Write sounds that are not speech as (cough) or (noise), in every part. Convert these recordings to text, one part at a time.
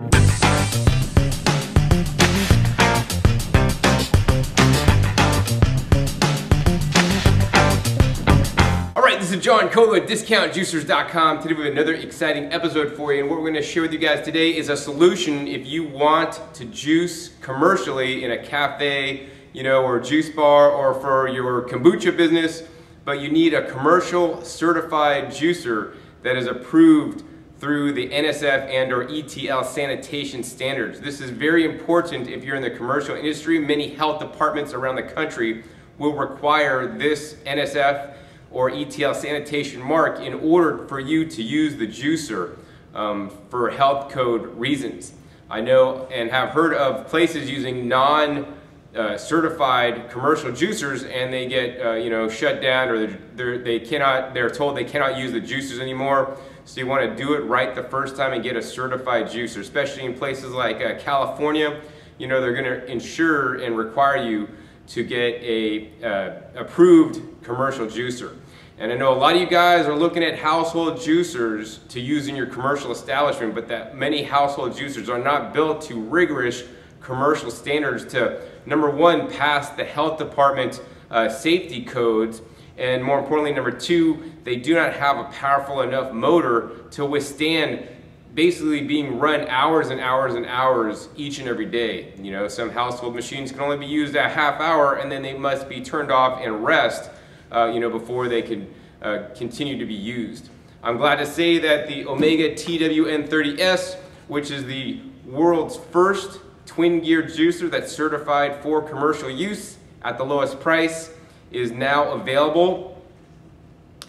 All right, this is John at DiscountJuicers.com. Today we have another exciting episode for you, and what we're going to share with you guys today is a solution if you want to juice commercially in a cafe, you know, or juice bar, or for your kombucha business, but you need a commercial certified juicer that is approved through the NSF and or ETL sanitation standards. This is very important if you're in the commercial industry. Many health departments around the country will require this NSF or ETL sanitation mark in order for you to use the juicer um, for health code reasons. I know and have heard of places using non uh, certified commercial juicers and they get uh, you know shut down or they're, they're, they cannot they're told they cannot use the juicers anymore so you want to do it right the first time and get a certified juicer especially in places like uh, California you know they're going to ensure and require you to get a uh, approved commercial juicer. And I know a lot of you guys are looking at household juicers to use in your commercial establishment, but that many household juicers are not built to rigorous commercial standards to, number one, pass the health department uh, safety codes, and more importantly, number two, they do not have a powerful enough motor to withstand basically being run hours and hours and hours each and every day. You know, some household machines can only be used a half hour and then they must be turned off and rest, uh, you know, before they can uh, continue to be used. I'm glad to say that the Omega TWN30S, which is the world's first twin gear juicer that's certified for commercial use at the lowest price, is now available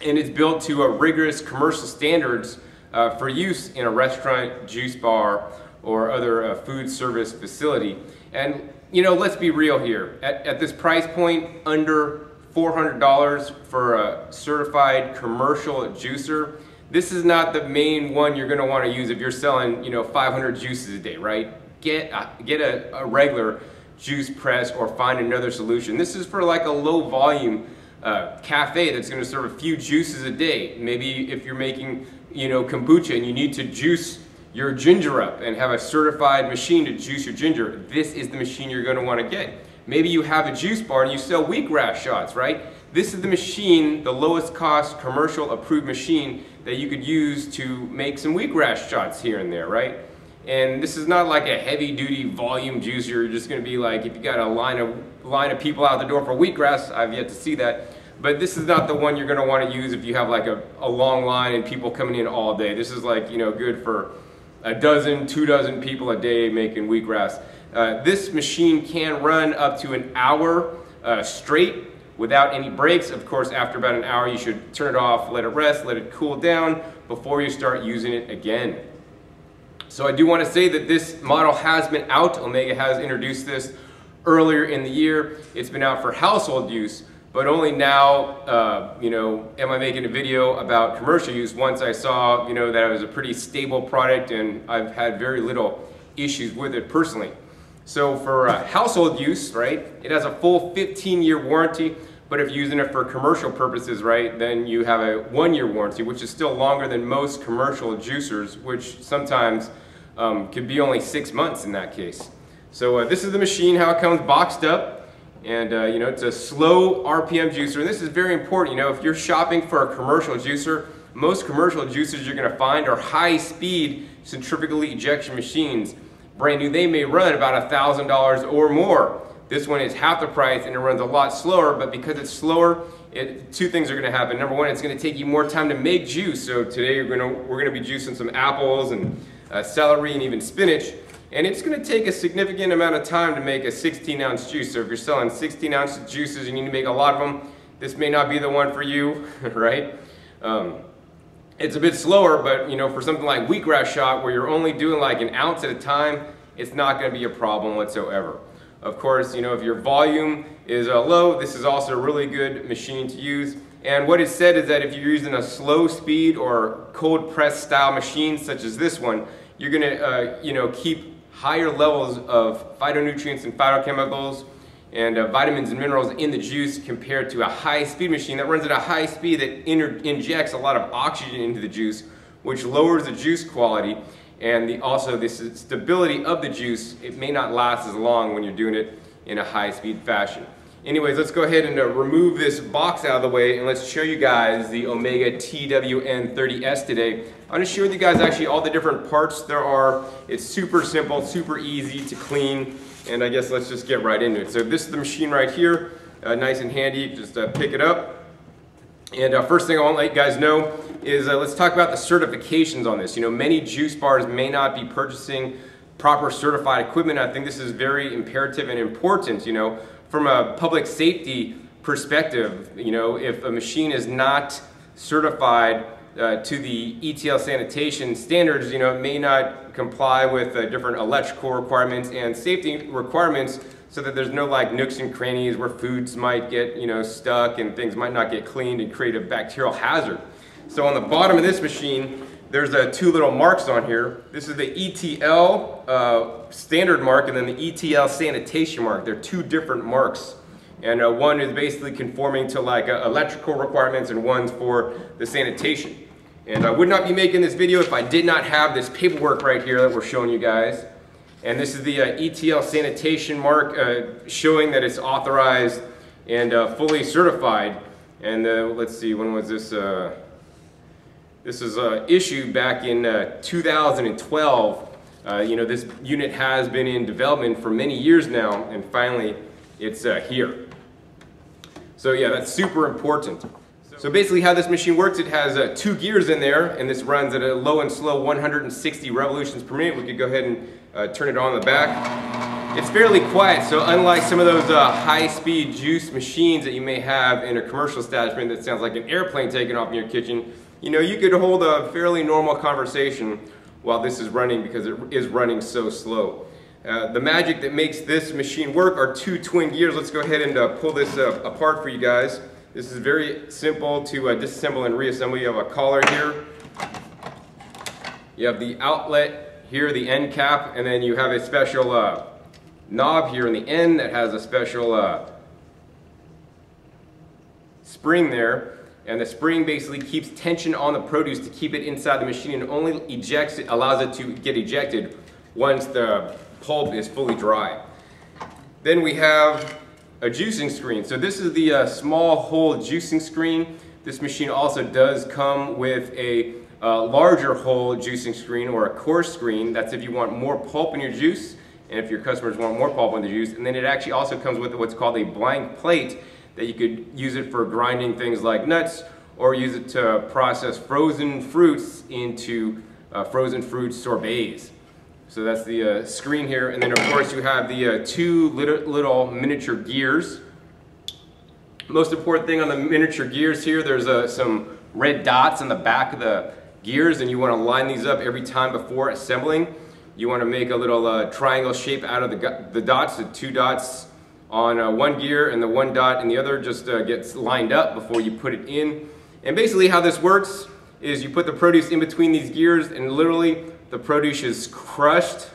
and it's built to a rigorous commercial standards uh, for use in a restaurant, juice bar, or other uh, food service facility. And you know, let's be real here. At, at this price point, under $400 for a certified commercial juicer, this is not the main one you're gonna wanna use if you're selling, you know, 500 juices a day, right? Get a, get a, a regular juice press or find another solution. This is for like a low volume uh, cafe that's going to serve a few juices a day. Maybe if you're making, you know, kombucha and you need to juice your ginger up and have a certified machine to juice your ginger, this is the machine you're going to want to get. Maybe you have a juice bar and you sell wheatgrass shots, right? This is the machine, the lowest cost commercial approved machine that you could use to make some wheatgrass shots here and there, right? And this is not like a heavy duty volume juicer. You're just gonna be like, if you got a line of, line of people out the door for wheatgrass, I've yet to see that. But this is not the one you're gonna wanna use if you have like a, a long line and people coming in all day. This is like, you know, good for a dozen, two dozen people a day making wheatgrass. Uh, this machine can run up to an hour uh, straight without any breaks. Of course, after about an hour, you should turn it off, let it rest, let it cool down before you start using it again. So I do want to say that this model has been out. Omega has introduced this earlier in the year. It's been out for household use, but only now, uh, you know, am I making a video about commercial use once I saw, you know, that it was a pretty stable product and I've had very little issues with it personally. So for uh, household use, right, it has a full 15 year warranty. But if you're using it for commercial purposes, right, then you have a one-year warranty, which is still longer than most commercial juicers, which sometimes um, could be only six months in that case. So uh, this is the machine, how it comes boxed up. And uh, you know, it's a slow RPM juicer. And this is very important. You know, if you're shopping for a commercial juicer, most commercial juicers you're gonna find are high speed centrifugal ejection machines. Brand new, they may run about $1,000 or more. This one is half the price and it runs a lot slower, but because it's slower, it, two things are gonna happen. Number one, it's gonna take you more time to make juice. So today we're gonna, we're gonna be juicing some apples and uh, celery and even spinach. And it's gonna take a significant amount of time to make a 16 ounce juice. So if you're selling 16 ounce juices, and you need to make a lot of them. This may not be the one for you, (laughs) right? Um, it's a bit slower, but you know, for something like wheatgrass shot where you're only doing like an ounce at a time, it's not gonna be a problem whatsoever. Of course, you know, if your volume is uh, low, this is also a really good machine to use. And what is said is that if you're using a slow speed or cold press style machine such as this one, you're gonna, uh, you know, keep higher levels of phytonutrients and phytochemicals and uh, vitamins and minerals in the juice compared to a high speed machine that runs at a high speed that injects a lot of oxygen into the juice, which lowers the juice quality and the, also this stability of the juice, it may not last as long when you're doing it in a high speed fashion. Anyways, let's go ahead and uh, remove this box out of the way and let's show you guys the Omega TWN30S today. I'm gonna with you guys actually all the different parts there are. It's super simple, super easy to clean, and I guess let's just get right into it. So this is the machine right here, uh, nice and handy, just uh, pick it up. And uh, first thing I want to let you guys know is uh, let's talk about the certifications on this. You know, many juice bars may not be purchasing proper certified equipment. I think this is very imperative and important, you know, from a public safety perspective, you know, if a machine is not certified uh, to the ETL sanitation standards, you know, it may not comply with uh, different electrical requirements and safety requirements so that there's no like nooks and crannies where foods might get, you know, stuck and things might not get cleaned and create a bacterial hazard. So on the bottom of this machine, there's uh, two little marks on here. This is the ETL uh, standard mark and then the ETL sanitation mark. They're two different marks. And uh, one is basically conforming to like uh, electrical requirements and one's for the sanitation. And I would not be making this video if I did not have this paperwork right here that we're showing you guys. And this is the uh, ETL sanitation mark uh, showing that it's authorized and fully certified. And let's see, when was this? This is uh, issued back in uh, 2012. Uh, you know, this unit has been in development for many years now, and finally it's uh, here. So yeah, that's super important. So basically how this machine works, it has uh, two gears in there, and this runs at a low and slow 160 revolutions per minute. We could go ahead and uh, turn it on the back. It's fairly quiet, so unlike some of those high-speed juice machines that you may have in a commercial establishment that sounds like an airplane taking off in your kitchen, you know, you could hold a fairly normal conversation while this is running because it is running so slow. Uh, the magic that makes this machine work are two twin gears. Let's go ahead and uh, pull this uh, apart for you guys. This is very simple to uh, disassemble and reassemble. You have a collar here. You have the outlet here, the end cap, and then you have a special uh, knob here in the end that has a special uh, spring there and the spring basically keeps tension on the produce to keep it inside the machine and only ejects it, allows it to get ejected once the pulp is fully dry. Then we have a juicing screen. So this is the uh, small hole juicing screen. This machine also does come with a uh, larger hole juicing screen or a coarse screen. That's if you want more pulp in your juice and if your customers want more pulp in the juice. And then it actually also comes with what's called a blank plate that you could use it for grinding things like nuts or use it to process frozen fruits into uh, frozen fruit sorbets. So that's the uh, screen here. And then of course you have the uh, two little, little, miniature gears. Most important thing on the miniature gears here, there's uh, some red dots on the back of the gears and you want to line these up every time before assembling. You want to make a little uh, triangle shape out of the, the dots, the two dots on uh, one gear and the one dot in the other just uh, gets lined up before you put it in. And basically how this works is you put the produce in between these gears and literally the produce is crushed,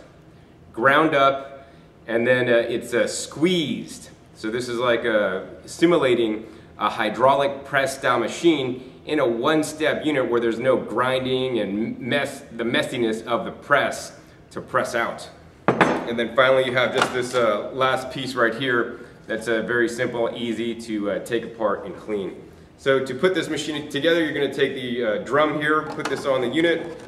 ground up, and then uh, it's uh, squeezed. So this is like uh, simulating a hydraulic press down machine in a one-step unit where there's no grinding and mess, the messiness of the press to press out. And then finally you have just this uh, last piece right here that's uh, very simple, easy to uh, take apart and clean. So to put this machine together, you're gonna take the uh, drum here, put this on the unit.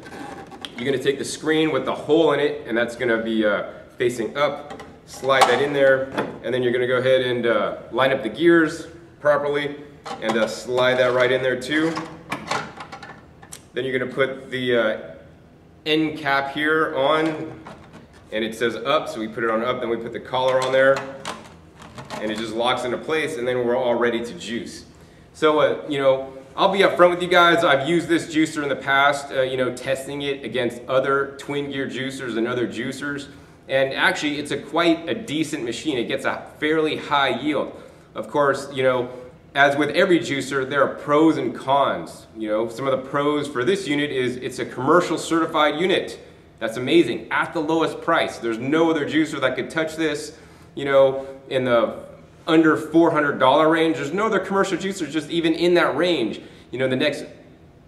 You're gonna take the screen with the hole in it, and that's gonna be uh, facing up. Slide that in there, and then you're gonna go ahead and uh, line up the gears properly, and slide that right in there too. Then you're gonna put the end cap here on and it says up, so we put it on up, then we put the collar on there, and it just locks into place, and then we're all ready to juice. So, uh, you know, I'll be upfront with you guys. I've used this juicer in the past, uh, you know, testing it against other twin gear juicers and other juicers. And actually, it's a quite a decent machine. It gets a fairly high yield. Of course, you know, as with every juicer, there are pros and cons. You know, some of the pros for this unit is it's a commercial certified unit. That's amazing. At the lowest price. There's no other juicer that could touch this, you know, in the under $400 range. There's no other commercial juicer just even in that range. You know, the next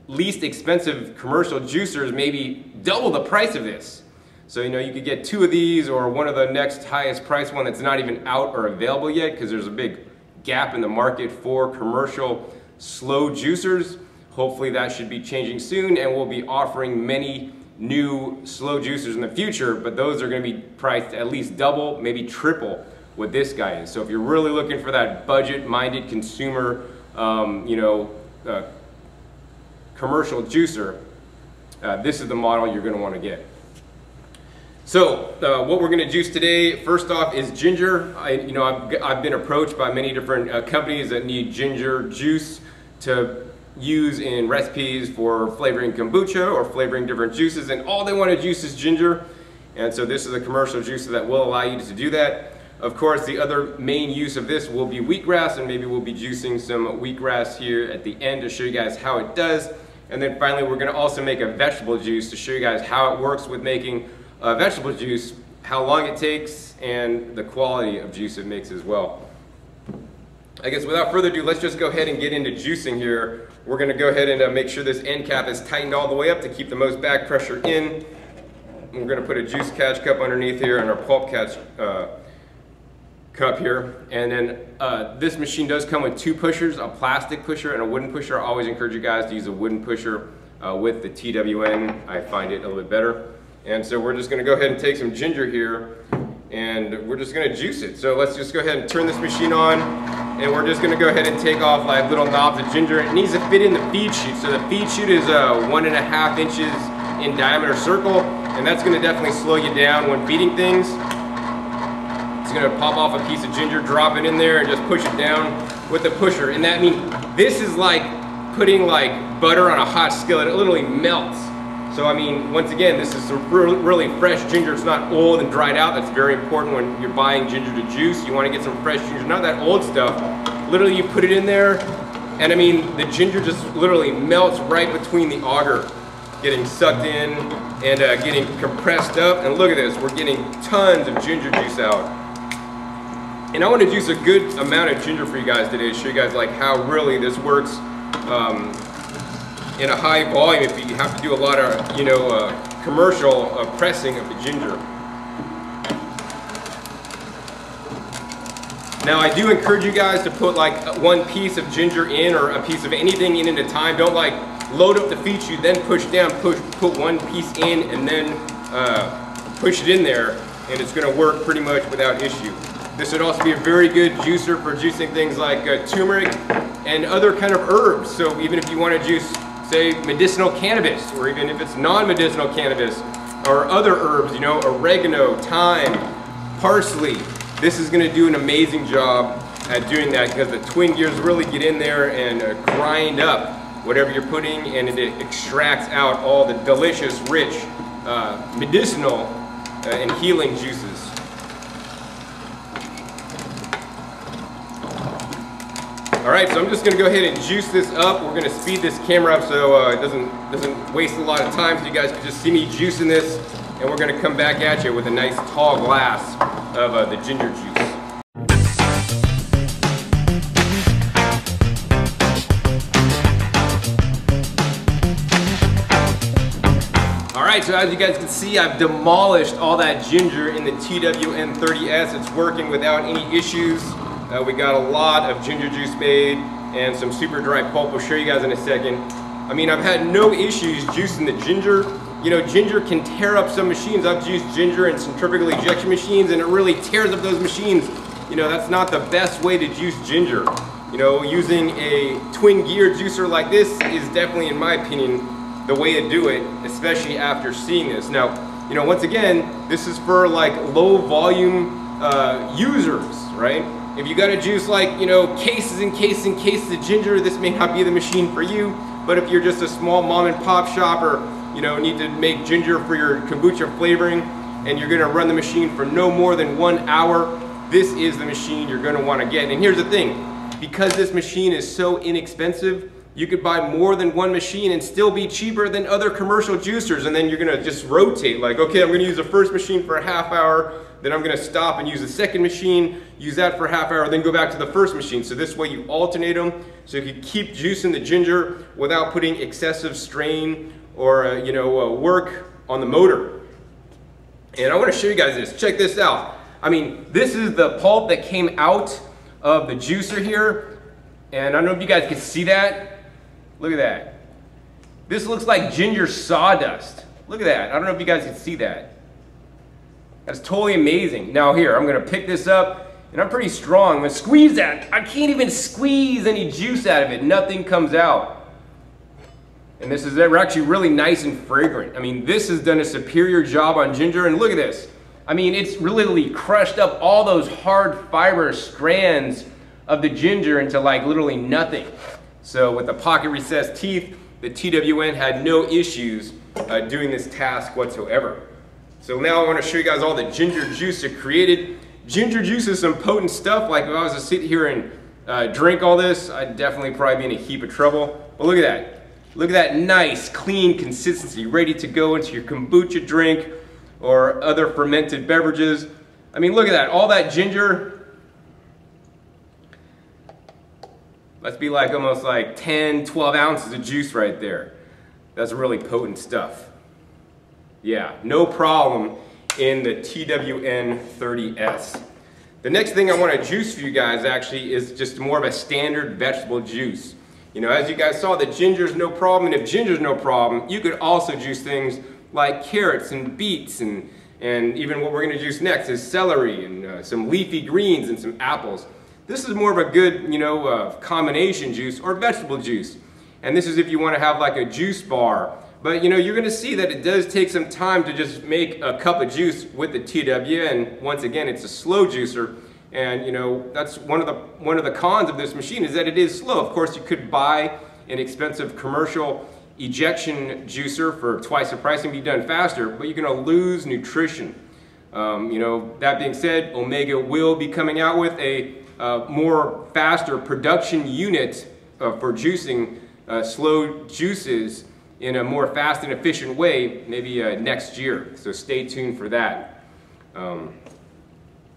least expensive commercial juicers maybe double the price of this. So, you know, you could get two of these or one of the next highest price one that's not even out or available yet because there's a big gap in the market for commercial slow juicers. Hopefully that should be changing soon and we'll be offering many new slow juicers in the future, but those are gonna be priced at least double, maybe triple what this guy is. So if you're really looking for that budget-minded consumer, um, you know, uh, commercial juicer, uh, this is the model you're gonna wanna get. So uh, what we're gonna juice today, first off is ginger. I, you know, I've, I've been approached by many different uh, companies that need ginger juice to use in recipes for flavoring kombucha or flavoring different juices and all they wanna juice is ginger. And so this is a commercial juicer that will allow you to do that. Of course, the other main use of this will be wheatgrass, and maybe we'll be juicing some wheatgrass here at the end to show you guys how it does. And then finally, we're gonna also make a vegetable juice to show you guys how it works with making a vegetable juice, how long it takes, and the quality of juice it makes as well. I guess without further ado, let's just go ahead and get into juicing here. We're gonna go ahead and uh, make sure this end cap is tightened all the way up to keep the most back pressure in. We're gonna put a juice catch cup underneath here and our pulp catch uh, cup here. And then uh, this machine does come with two pushers, a plastic pusher and a wooden pusher. I always encourage you guys to use a wooden pusher uh, with the TWN. I find it a little bit better. And so we're just gonna go ahead and take some ginger here and we're just gonna juice it. So let's just go ahead and turn this machine on and we're just gonna go ahead and take off like little knobs of ginger. It needs to fit in the feed chute. So the feed chute is uh, one and a half inches in diameter circle and that's gonna definitely slow you down when feeding things. It's gonna pop off a piece of ginger, drop it in there, and just push it down with the pusher. And that means this is like putting like butter on a hot skillet. It literally melts. So I mean, once again, this is really, really fresh ginger. It's not old and dried out. That's very important when you're buying ginger to juice. You want to get some fresh ginger, not that old stuff. Literally, you put it in there, and I mean, the ginger just literally melts right between the auger, getting sucked in and uh, getting compressed up. And look at this, we're getting tons of ginger juice out. And I want to juice a good amount of ginger for you guys today to show you guys like how really this works um, in a high volume if you have to do a lot of, you know, uh, commercial uh, pressing of the ginger. Now I do encourage you guys to put like one piece of ginger in or a piece of anything in at a time. Don't like load up the feed chute, then push down, push, put one piece in and then uh, push it in there and it's gonna work pretty much without issue. This would also be a very good juicer for juicing things like uh, turmeric and other kind of herbs. So even if you want to juice, say, medicinal cannabis, or even if it's non-medicinal cannabis, or other herbs, you know, oregano, thyme, parsley, this is going to do an amazing job at doing that because the twin gears really get in there and uh, grind up whatever you're putting and it extracts out all the delicious, rich, uh, medicinal uh, and healing juices. All right, so I'm just gonna go ahead and juice this up. We're gonna speed this camera up so uh, it doesn't, doesn't waste a lot of time so you guys can just see me juicing this and we're gonna come back at you with a nice tall glass of uh, the ginger juice. All right, so as you guys can see, I've demolished all that ginger in the TWN30S. It's working without any issues. Uh, we got a lot of ginger juice made and some super dry pulp. We'll show you guys in a second. I mean, I've had no issues juicing the ginger. You know, ginger can tear up some machines. I've juiced ginger in centrifugal ejection machines and it really tears up those machines. You know, that's not the best way to juice ginger. You know, using a twin gear juicer like this is definitely, in my opinion, the way to do it, especially after seeing this. Now, you know, once again, this is for like low volume uh, users, right? If you got a juice like, you know, cases and cases and cases of ginger, this may not be the machine for you. But if you're just a small mom and pop shop or, you know, need to make ginger for your kombucha flavoring and you're gonna run the machine for no more than one hour, this is the machine you're gonna wanna get. And here's the thing, because this machine is so inexpensive, you could buy more than one machine and still be cheaper than other commercial juicers. And then you're gonna just rotate like, okay, I'm gonna use the first machine for a half hour, then I'm gonna stop and use the second machine, use that for a half hour, then go back to the first machine. So this way you alternate them so you can keep juicing the ginger without putting excessive strain or uh, you know uh, work on the motor. And I wanna show you guys this, check this out. I mean, this is the pulp that came out of the juicer here. And I don't know if you guys can see that. Look at that. This looks like ginger sawdust. Look at that. I don't know if you guys can see that. That's totally amazing. Now here, I'm gonna pick this up and I'm pretty strong. I'm gonna squeeze that. I can't even squeeze any juice out of it. Nothing comes out. And this is actually really nice and fragrant. I mean, this has done a superior job on ginger. And look at this. I mean, it's literally crushed up all those hard fiber strands of the ginger into like literally nothing. So with the pocket recessed teeth, the TWN had no issues uh, doing this task whatsoever. So now I want to show you guys all the ginger juice it created. Ginger juice is some potent stuff. Like if I was to sit here and uh, drink all this, I'd definitely probably be in a heap of trouble. But look at that. Look at that nice, clean consistency, ready to go into your kombucha drink or other fermented beverages. I mean, look at that. All that ginger. Must be like almost like 10, 12 ounces of juice right there. That's really potent stuff. Yeah, no problem in the TWN 30S. The next thing I want to juice for you guys actually is just more of a standard vegetable juice. You know, as you guys saw, the ginger's no problem, and if ginger's no problem, you could also juice things like carrots and beets, and, and even what we're gonna juice next is celery and uh, some leafy greens and some apples. This is more of a good, you know, uh, combination juice or vegetable juice. And this is if you wanna have like a juice bar. But you know, you're gonna see that it does take some time to just make a cup of juice with the TW, and once again, it's a slow juicer. And you know, that's one of the one of the cons of this machine is that it is slow. Of course, you could buy an expensive commercial ejection juicer for twice the price and be done faster, but you're gonna lose nutrition. Um, you know, that being said, Omega will be coming out with a uh, more faster production unit uh, for juicing uh, slow juices in a more fast and efficient way, maybe uh, next year. So stay tuned for that. Um,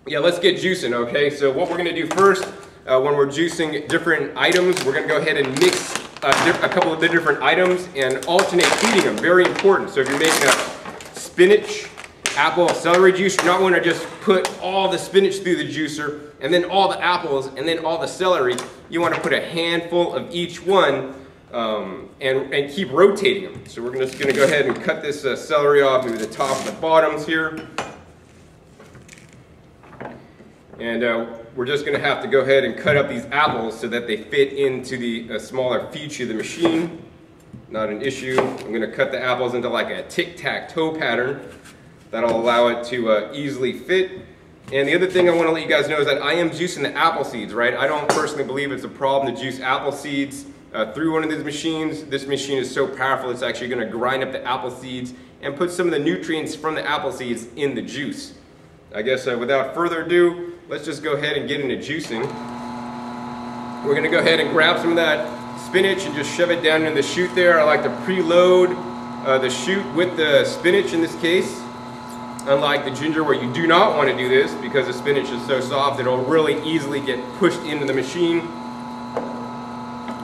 yeah, let's get juicing, okay? So what we're gonna do first, uh, when we're juicing different items, we're gonna go ahead and mix uh, a couple of the different items and alternate feeding them, very important. So if you're making a spinach, apple, celery juice, you're not going to just put all the spinach through the juicer and then all the apples and then all the celery. You wanna put a handful of each one um, and, and keep rotating them. So we're just gonna go ahead and cut this uh, celery off, maybe the top and the bottoms here. And uh, we're just gonna have to go ahead and cut up these apples so that they fit into the uh, smaller feed chute of the machine. Not an issue. I'm gonna cut the apples into like a tic-tac-toe pattern. That'll allow it to uh, easily fit. And the other thing I wanna let you guys know is that I am juicing the apple seeds, right? I don't personally believe it's a problem to juice apple seeds uh, through one of these machines. This machine is so powerful, it's actually gonna grind up the apple seeds and put some of the nutrients from the apple seeds in the juice. I guess uh, without further ado, let's just go ahead and get into juicing. We're gonna go ahead and grab some of that spinach and just shove it down in the chute there. I like to preload uh, the chute with the spinach in this case. Unlike the ginger where you do not want to do this because the spinach is so soft it'll really easily get pushed into the machine.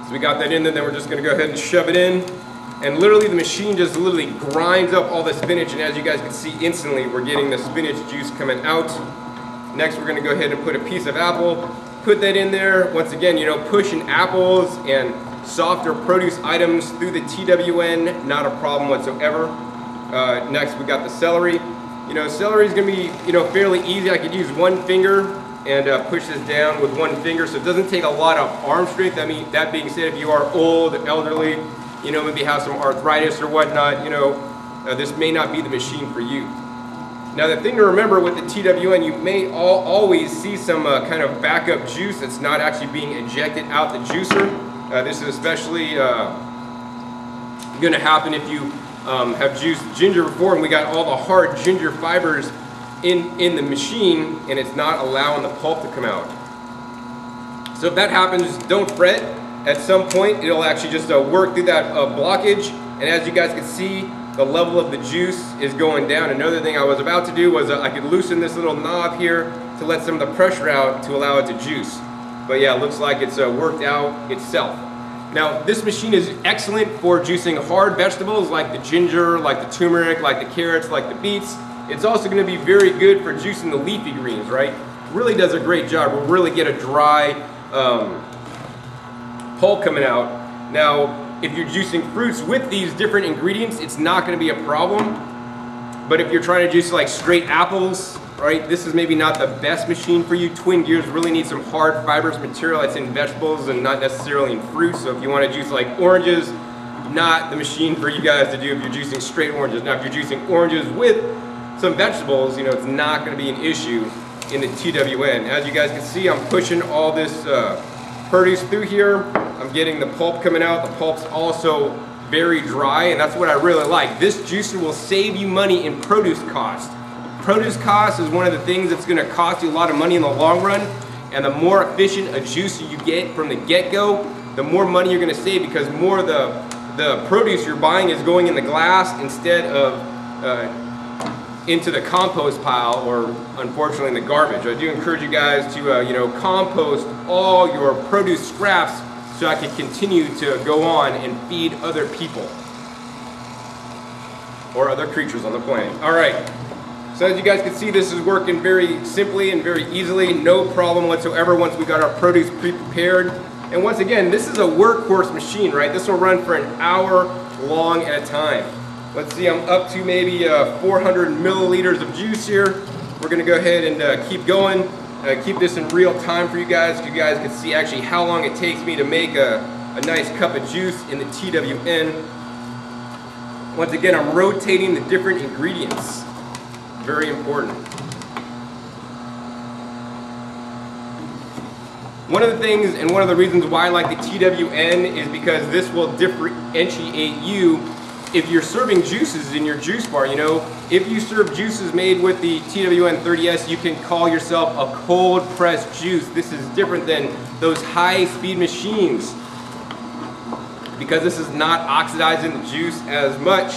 So we got that in there, then we're just gonna go ahead and shove it in. And literally the machine just literally grinds up all the spinach and as you guys can see instantly we're getting the spinach juice coming out. Next, we're gonna go ahead and put a piece of apple, put that in there. Once again, you know, pushing apples and softer produce items through the TWN, not a problem whatsoever. Uh, next, we got the celery. You know, celery is gonna be, you know, fairly easy. I could use one finger and uh, push this down with one finger, so it doesn't take a lot of arm strength. I mean, that being said, if you are old, elderly, you know, maybe have some arthritis or whatnot, you know, uh, this may not be the machine for you. Now the thing to remember with the TWN, you may all, always see some uh, kind of backup juice that's not actually being ejected out the juicer. Uh, this is especially uh, going to happen if you um, have juiced ginger before and we got all the hard ginger fibers in, in the machine and it's not allowing the pulp to come out. So if that happens, don't fret. at some point it'll actually just uh, work through that uh, blockage. And as you guys can see, the level of the juice is going down. Another thing I was about to do was uh, I could loosen this little knob here to let some of the pressure out to allow it to juice. But yeah, it looks like it's uh, worked out itself. Now, this machine is excellent for juicing hard vegetables like the ginger, like the turmeric, like the carrots, like the beets. It's also going to be very good for juicing the leafy greens, right? Really does a great job. We'll really get a dry um, pulp coming out. Now, if you're juicing fruits with these different ingredients, it's not going to be a problem. But if you're trying to juice like straight apples, right? This is maybe not the best machine for you. Twin gears really need some hard fibrous material that's in vegetables and not necessarily in fruit. So if you want to juice like oranges, not the machine for you guys to do if you're juicing straight oranges. Now if you're juicing oranges with some vegetables, you know, it's not going to be an issue in the TWN. As you guys can see, I'm pushing all this uh, produce through here. I'm getting the pulp coming out. The pulp's also very dry, and that's what I really like. This juicer will save you money in produce cost. Produce cost is one of the things that's gonna cost you a lot of money in the long run. And the more efficient a juicer you get from the get-go, the more money you're gonna save because more of the, the produce you're buying is going in the glass instead of uh, into the compost pile or unfortunately in the garbage. I do encourage you guys to uh, you know compost all your produce scraps so I can continue to go on and feed other people or other creatures on the planet. All right. So as you guys can see, this is working very simply and very easily, no problem whatsoever once we got our produce pre-prepared. And once again, this is a workhorse machine, right? This will run for an hour long at a time. Let's see, I'm up to maybe uh, 400 milliliters of juice here. We're gonna go ahead and uh, keep going, uh, keep this in real time for you guys. You guys can see actually how long it takes me to make a, a nice cup of juice in the TWN. Once again, I'm rotating the different ingredients very important. One of the things and one of the reasons why I like the TWN is because this will differentiate you if you're serving juices in your juice bar, you know, if you serve juices made with the TWN 30S, you can call yourself a cold pressed juice. This is different than those high speed machines because this is not oxidizing the juice as much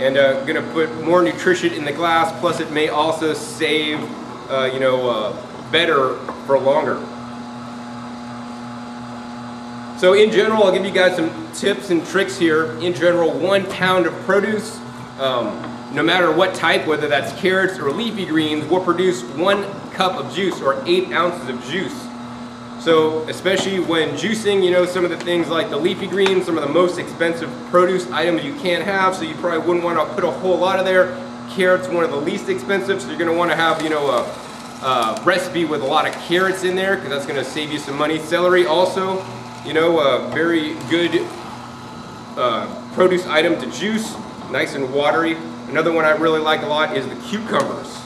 and uh, gonna put more nutrition in the glass plus it may also save uh, you know uh, better for longer. So in general I'll give you guys some tips and tricks here. In general one pound of produce um, no matter what type whether that's carrots or leafy greens will produce one cup of juice or eight ounces of juice so especially when juicing, you know, some of the things like the leafy greens, some of the most expensive produce items you can't have, so you probably wouldn't want to put a whole lot of there. Carrots, one of the least expensive, so you're going to want to have, you know, a, a, recipe with a lot of carrots in there, because that's going to save you some money. Celery also, you know, a very good uh, produce item to juice, nice and watery. Another one I really like a lot is the cucumbers.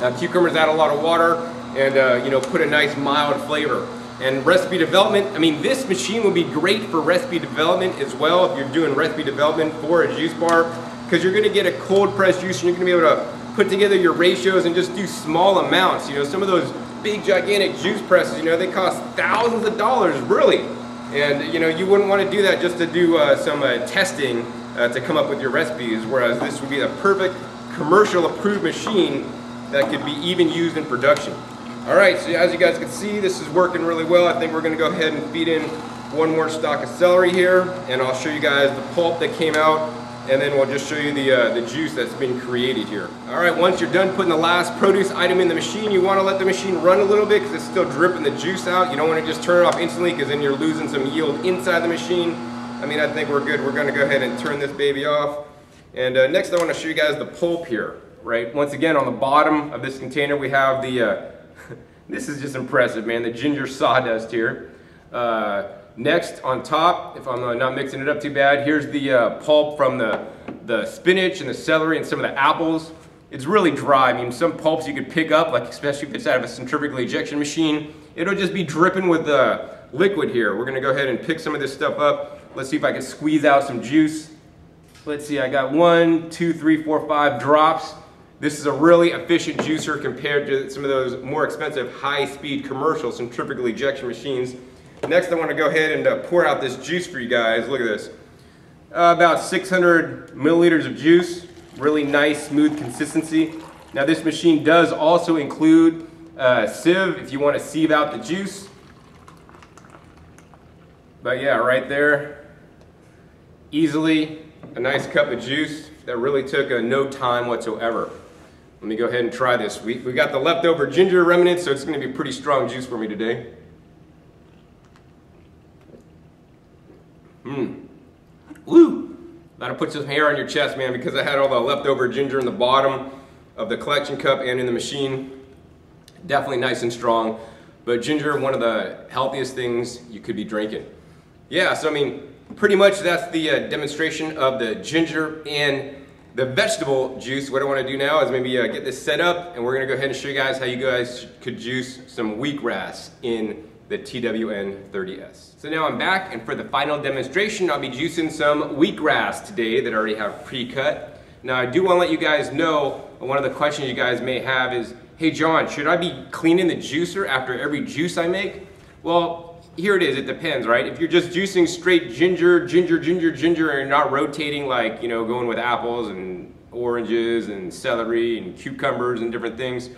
Now, cucumbers add a lot of water, and uh, you know put a nice mild flavor. And recipe development, I mean this machine will be great for recipe development as well if you're doing recipe development for a juice bar because you're going to get a cold press juice and you're going to be able to put together your ratios and just do small amounts. You know, some of those big gigantic juice presses, you know, they cost thousands of dollars, really. And you know, you wouldn't want to do that just to do uh, some uh, testing uh, to come up with your recipes, whereas this would be a perfect commercial approved machine that could be even used in production. All right, so as you guys can see, this is working really well. I think we're gonna go ahead and feed in one more stalk of celery here, and I'll show you guys the pulp that came out, and then we'll just show you the, uh, the juice that's been created here. All right, once you're done putting the last produce item in the machine, you wanna let the machine run a little bit because it's still dripping the juice out. You don't wanna just turn it off instantly because then you're losing some yield inside the machine. I mean, I think we're good. We're gonna go ahead and turn this baby off. And uh, next I wanna show you guys the pulp here, right? Once again, on the bottom of this container, we have the uh, this is just impressive, man. The ginger sawdust here. Uh, next, on top, if I'm not mixing it up too bad, here's the uh, pulp from the, the spinach and the celery and some of the apples. It's really dry. I mean, some pulps you could pick up, like especially if it's out of a centrifugal ejection machine, it'll just be dripping with uh, liquid here. We're gonna go ahead and pick some of this stuff up. Let's see if I can squeeze out some juice. Let's see, I got one, two, three, four, five drops. This is a really efficient juicer compared to some of those more expensive high-speed commercial centrifugal ejection machines. Next, I want to go ahead and uh, pour out this juice for you guys. Look at this. Uh, about 600 milliliters of juice. Really nice, smooth consistency. Now this machine does also include a sieve if you want to sieve out the juice. But yeah, right there, easily a nice cup of juice that really took no time whatsoever. Let me go ahead and try this. We, we got the leftover ginger remnants, so it's going to be pretty strong juice for me today. Mmm. Woo! That'll put some hair on your chest, man, because I had all the leftover ginger in the bottom of the collection cup and in the machine. Definitely nice and strong. But ginger, one of the healthiest things you could be drinking. Yeah, so I mean, pretty much that's the uh, demonstration of the ginger and the vegetable juice. What I want to do now is maybe uh, get this set up and we're going to go ahead and show you guys how you guys could juice some wheatgrass in the TWN 30S. So now I'm back and for the final demonstration I'll be juicing some wheatgrass today that I already have pre-cut. Now I do want to let you guys know one of the questions you guys may have is, hey John, should I be cleaning the juicer after every juice I make? Well, here it is, it depends, right? If you're just juicing straight ginger, ginger, ginger, ginger, and you're not rotating like, you know, going with apples and oranges and celery and cucumbers and different things,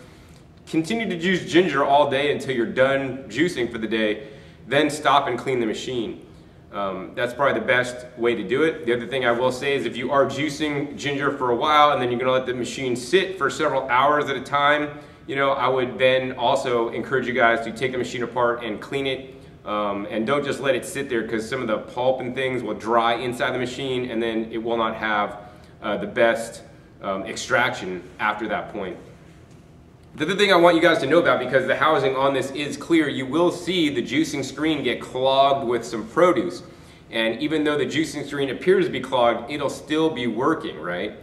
continue to juice ginger all day until you're done juicing for the day, then stop and clean the machine. Um, that's probably the best way to do it. The other thing I will say is if you are juicing ginger for a while and then you're gonna let the machine sit for several hours at a time, you know, I would then also encourage you guys to take the machine apart and clean it um, and don't just let it sit there because some of the pulp and things will dry inside the machine and then it will not have uh, the best um, extraction after that point. The other thing I want you guys to know about, because the housing on this is clear, you will see the juicing screen get clogged with some produce. And even though the juicing screen appears to be clogged, it'll still be working, right?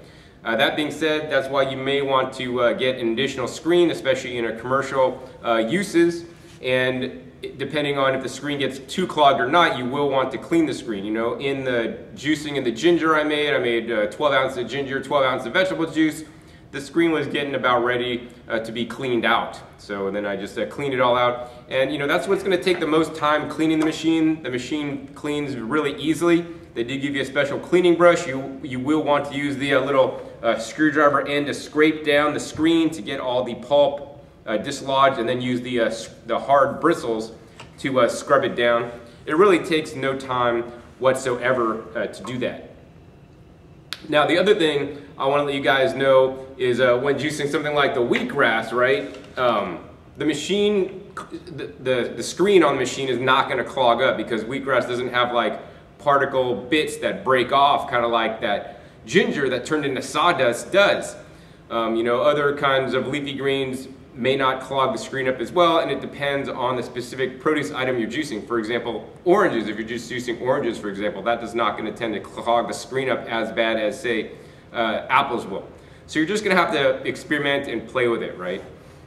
Uh, that being said, that's why you may want to uh, get an additional screen, especially in a commercial uh, uses. And depending on if the screen gets too clogged or not, you will want to clean the screen. You know, in the juicing and the ginger I made, I made uh, 12 ounces of ginger, 12 ounces of vegetable juice. The screen was getting about ready uh, to be cleaned out. So then I just uh, cleaned it all out. And you know, that's what's gonna take the most time cleaning the machine. The machine cleans really easily. They did give you a special cleaning brush. You, you will want to use the uh, little uh, screwdriver end to scrape down the screen to get all the pulp uh, dislodge and then use the, uh, the hard bristles to uh, scrub it down. It really takes no time whatsoever uh, to do that. Now the other thing I want to let you guys know is uh, when juicing something like the wheatgrass, right? Um, the machine, the, the, the screen on the machine is not going to clog up because wheatgrass doesn't have like particle bits that break off, kind of like that ginger that turned into sawdust does. Um, you know, other kinds of leafy greens may not clog the screen up as well, and it depends on the specific produce item you're juicing. For example, oranges, if you're just juicing oranges, for example, that is not going to tend to clog the screen up as bad as, say, uh, apples will. So you're just going to have to experiment and play with it, right?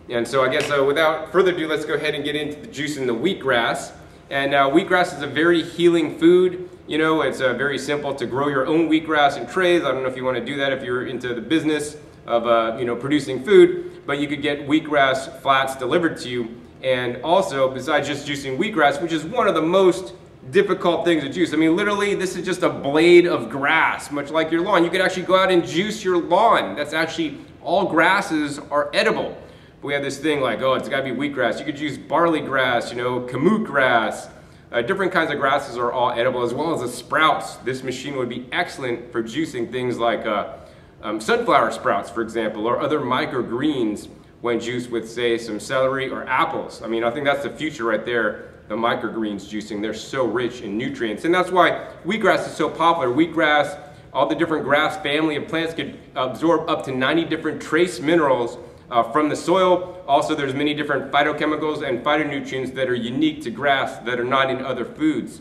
And so I guess uh, without further ado, let's go ahead and get into the juice juicing the wheatgrass. And uh, wheatgrass is a very healing food. You know, it's uh, very simple to grow your own wheatgrass in trays. I don't know if you want to do that if you're into the business of, uh, you know, producing food but you could get wheatgrass flats delivered to you. And also, besides just juicing wheatgrass, which is one of the most difficult things to juice. I mean, literally, this is just a blade of grass, much like your lawn. You could actually go out and juice your lawn. That's actually, all grasses are edible. But we have this thing like, oh, it's gotta be wheatgrass. You could use barley grass, you know, kamut grass. Uh, different kinds of grasses are all edible, as well as the sprouts. This machine would be excellent for juicing things like uh, um, sunflower sprouts, for example, or other microgreens when juiced with, say, some celery or apples. I mean, I think that's the future right there, the microgreens juicing. They're so rich in nutrients. And that's why wheatgrass is so popular. Wheatgrass, all the different grass family of plants could absorb up to 90 different trace minerals uh, from the soil. Also, there's many different phytochemicals and phytonutrients that are unique to grass that are not in other foods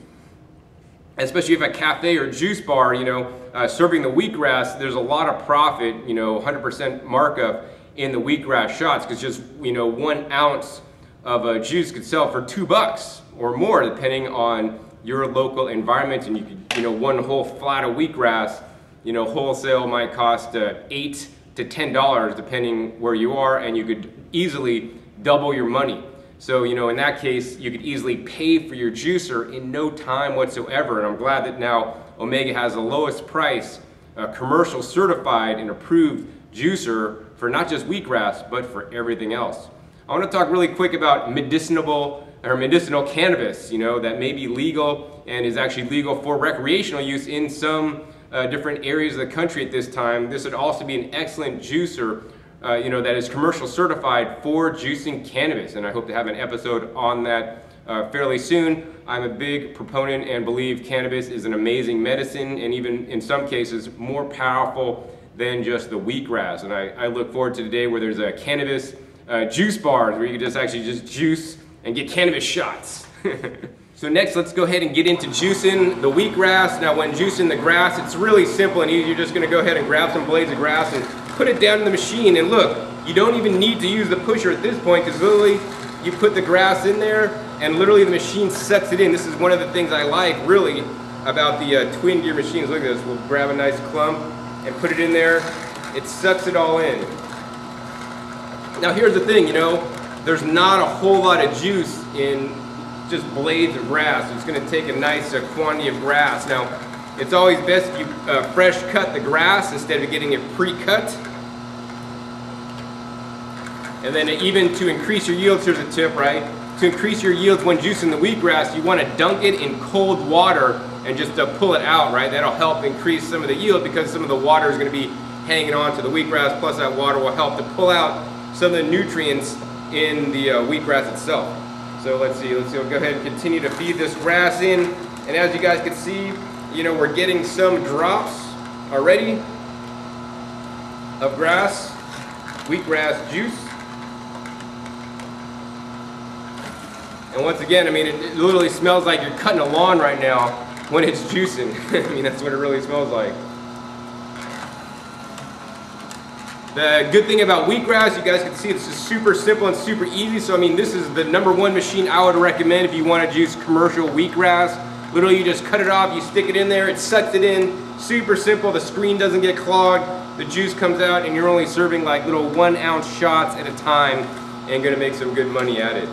especially if a cafe or juice bar, you know, uh, serving the wheatgrass, there's a lot of profit, you know, 100% markup in the wheatgrass shots because just, you know, one ounce of a juice could sell for two bucks or more depending on your local environment and you could, you know, one whole flat of wheatgrass, you know, wholesale might cost uh, eight to ten dollars depending where you are and you could easily double your money. So, you know, in that case, you could easily pay for your juicer in no time whatsoever. And I'm glad that now Omega has the lowest price, uh, commercial certified and approved juicer for not just wheatgrass, but for everything else. I want to talk really quick about medicinal or medicinal cannabis, you know, that may be legal and is actually legal for recreational use in some uh, different areas of the country at this time. This would also be an excellent juicer, uh, you know, that is commercial certified for juicing cannabis. And I hope to have an episode on that uh, fairly soon. I'm a big proponent and believe cannabis is an amazing medicine and even in some cases more powerful than just the wheatgrass. And I, I look forward to the day where there's a cannabis uh, juice bars where you can just actually just juice and get cannabis shots. (laughs) so next, let's go ahead and get into juicing the wheatgrass. Now when juicing the grass, it's really simple and easy. You're just gonna go ahead and grab some blades of grass and put it down in the machine. And look, you don't even need to use the pusher at this point because literally you put the grass in there and literally the machine sucks it in. This is one of the things I like really about the uh, twin gear machines. Look at this, we'll grab a nice clump and put it in there. It sucks it all in. Now here's the thing, you know, there's not a whole lot of juice in just blades of grass. It's going to take a nice uh, quantity of grass. Now, it's always best if you uh, fresh cut the grass instead of getting it pre-cut. And then even to increase your yields, here's a tip, right? To increase your yields when juicing the wheatgrass, you want to dunk it in cold water and just uh, pull it out, right? That'll help increase some of the yield because some of the water is going to be hanging on to the wheatgrass, plus that water will help to pull out some of the nutrients in the uh, wheatgrass itself. So let's see, let's see, we'll go ahead and continue to feed this grass in. And as you guys can see, you know, we're getting some drops already of grass, wheatgrass juice. And once again, I mean, it, it literally smells like you're cutting a lawn right now when it's juicing. (laughs) I mean, that's what it really smells like. The good thing about wheatgrass, you guys can see it's just super simple and super easy. So I mean, this is the number one machine I would recommend if you want to juice commercial wheatgrass. Literally, you just cut it off, you stick it in there, it sucks it in. Super simple, the screen doesn't get clogged, the juice comes out, and you're only serving like little one ounce shots at a time and gonna make some good money at it.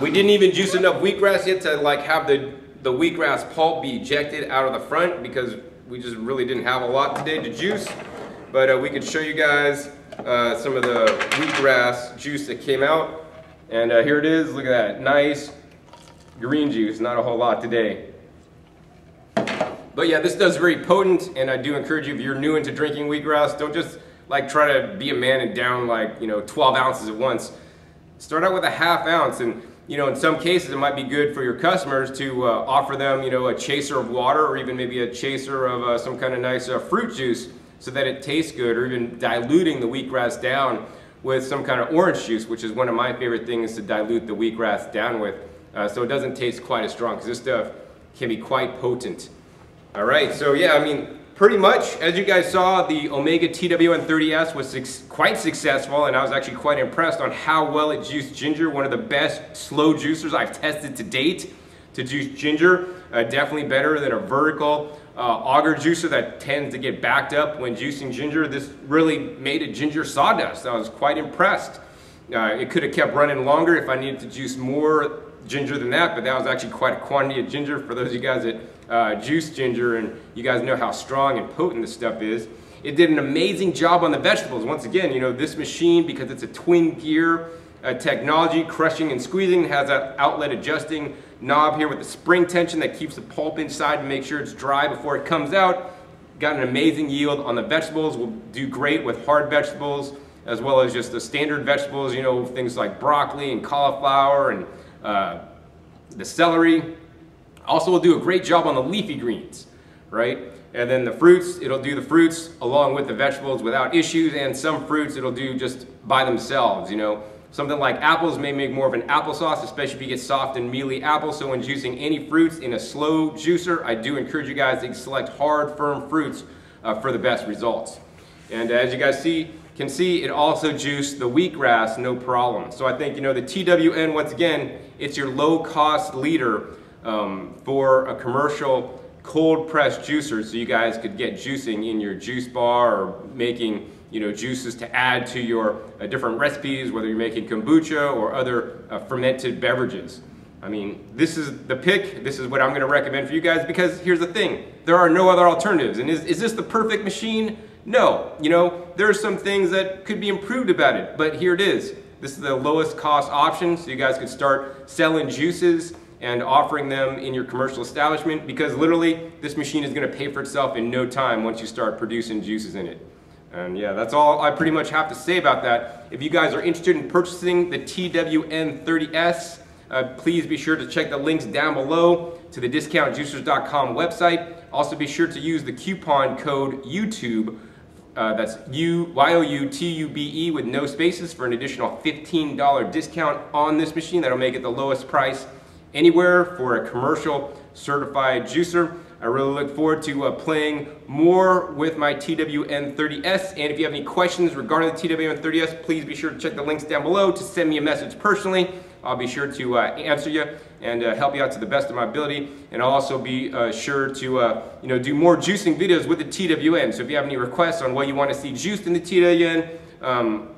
We didn't even juice enough wheatgrass yet to like have the, the wheatgrass pulp be ejected out of the front because we just really didn't have a lot today to juice. But uh, we could show you guys uh, some of the wheatgrass juice that came out. And uh, here it is, look at that, nice green juice, not a whole lot today. But yeah, this does very potent, and I do encourage you, if you're new into drinking wheatgrass, don't just like try to be a man and down like, you know, 12 ounces at once. Start out with a half ounce, and you know, in some cases, it might be good for your customers to uh, offer them, you know, a chaser of water or even maybe a chaser of uh, some kind of nice uh, fruit juice so that it tastes good or even diluting the wheatgrass down with some kind of orange juice, which is one of my favorite things to dilute the wheatgrass down with uh, so it doesn't taste quite as strong because this stuff can be quite potent. All right, so yeah, I mean, pretty much, as you guys saw, the Omega TWN30S was quite successful, and I was actually quite impressed on how well it juiced ginger, one of the best slow juicers I've tested to date to juice ginger. Uh, definitely better than a vertical uh, auger juicer that tends to get backed up when juicing ginger. This really made it ginger sawdust. I was quite impressed. Uh, it could have kept running longer if I needed to juice more ginger than that, but that was actually quite a quantity of ginger for those of you guys that uh, juice ginger and you guys know how strong and potent this stuff is. It did an amazing job on the vegetables. Once again, you know, this machine, because it's a twin gear uh, technology, crushing and squeezing, has that outlet adjusting knob here with the spring tension that keeps the pulp inside to make sure it's dry before it comes out. Got an amazing yield on the vegetables. Will do great with hard vegetables as well as just the standard vegetables, you know, things like broccoli and cauliflower and uh, the celery. Also will do a great job on the leafy greens, right? And then the fruits, it'll do the fruits along with the vegetables without issues and some fruits it'll do just by themselves, you know. Something like apples may make more of an applesauce, especially if you get soft and mealy apples. So when juicing any fruits in a slow juicer, I do encourage you guys to select hard, firm fruits uh, for the best results. And as you guys see, can see, it also juiced the wheatgrass, no problem. So I think, you know, the TWN, once again, it's your low cost leader um, for a commercial cold press juicer so you guys could get juicing in your juice bar or making you know, juices to add to your uh, different recipes, whether you're making kombucha or other uh, fermented beverages. I mean, this is the pick. This is what I'm going to recommend for you guys because here's the thing. There are no other alternatives. And is, is this the perfect machine? No. You know, there are some things that could be improved about it, but here it is. This is the lowest cost option, so you guys could start selling juices and offering them in your commercial establishment because literally this machine is going to pay for itself in no time once you start producing juices in it. And yeah, that's all I pretty much have to say about that. If you guys are interested in purchasing the TWN30S, uh, please be sure to check the links down below to the discountjuicers.com website. Also be sure to use the coupon code YouTube. Uh, that's U Y O U T U B E with no spaces for an additional $15 discount on this machine. That'll make it the lowest price anywhere for a commercial certified juicer. I really look forward to uh, playing more with my TWN30S. And if you have any questions regarding the TWN30S, please be sure to check the links down below to send me a message personally. I'll be sure to uh, answer you and uh, help you out to the best of my ability. And I'll also be uh, sure to uh, you know, do more juicing videos with the TWN. So if you have any requests on what you want to see juiced in the TWN, um,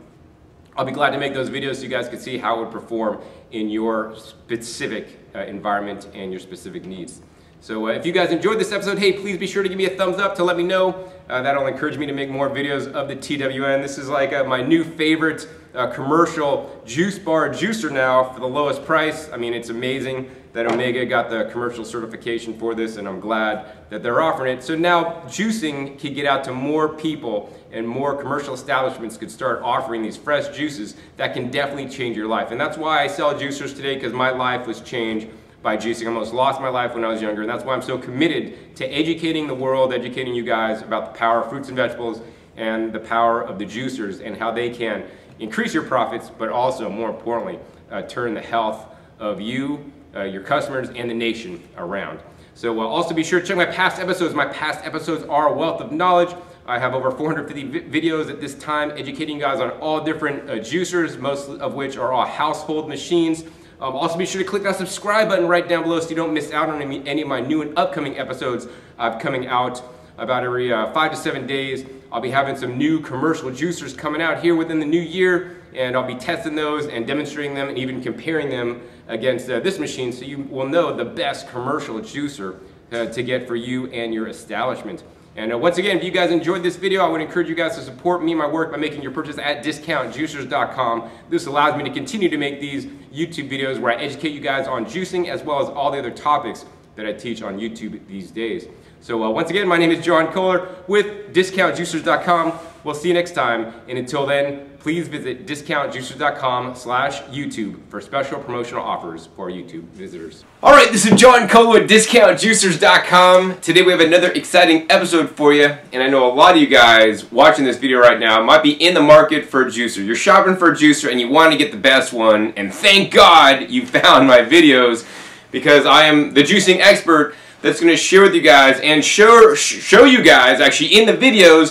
I'll be glad to make those videos so you guys can see how it would perform in your specific uh, environment and your specific needs. So uh, if you guys enjoyed this episode, hey, please be sure to give me a thumbs up to let me know. Uh, that'll encourage me to make more videos of the TWN. This is like uh, my new favorite uh, commercial juice bar juicer now for the lowest price. I mean, it's amazing that Omega got the commercial certification for this, and I'm glad that they're offering it. So now juicing can get out to more people and more commercial establishments could start offering these fresh juices that can definitely change your life. And that's why I sell juicers today, because my life was changed by juicing. I almost lost my life when I was younger, and that's why I'm so committed to educating the world, educating you guys about the power of fruits and vegetables and the power of the juicers and how they can increase your profits, but also, more importantly, uh, turn the health of you, uh, your customers, and the nation around. So uh, also be sure to check my past episodes. My past episodes are a wealth of knowledge. I have over 450 vi videos at this time educating you guys on all different uh, juicers, most of which are all household machines. Um, also be sure to click that subscribe button right down below so you don't miss out on any, any of my new and upcoming episodes uh, coming out about every uh, five to seven days. I'll be having some new commercial juicers coming out here within the new year and I'll be testing those and demonstrating them and even comparing them against uh, this machine so you will know the best commercial juicer uh, to get for you and your establishment. And uh, once again, if you guys enjoyed this video, I would encourage you guys to support me and my work by making your purchase at discountjuicers.com. This allows me to continue to make these YouTube videos where I educate you guys on juicing as well as all the other topics that I teach on YouTube these days. So uh, once again, my name is John Kohler with discountjuicers.com. We'll see you next time. And until then, please visit discountjuicers.com slash YouTube for special promotional offers for YouTube visitors. All right, this is John Kohler with discountjuicers.com. Today we have another exciting episode for you. And I know a lot of you guys watching this video right now might be in the market for a juicer. You're shopping for a juicer and you want to get the best one. And thank God you found my videos because I am the juicing expert that's going to share with you guys and show, show you guys actually in the videos